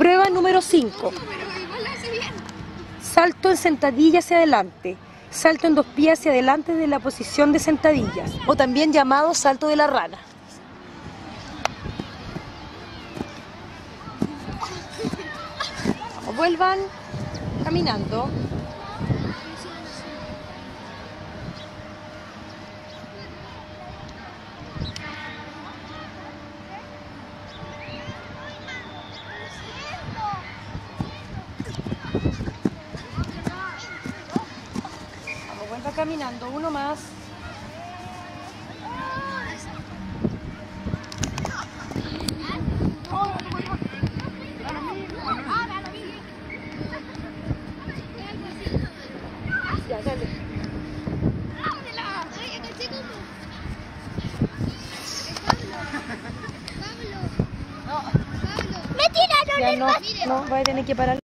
Prueba número 5. Salto en sentadilla hacia adelante. Salto en dos pies hacia adelante de la posición de sentadillas, o también llamado salto de la rana. Vuelvan caminando. Vuelva caminando. Uno más. Ya, dale. Me tiraron Ya el no, no, voy a tener que parar.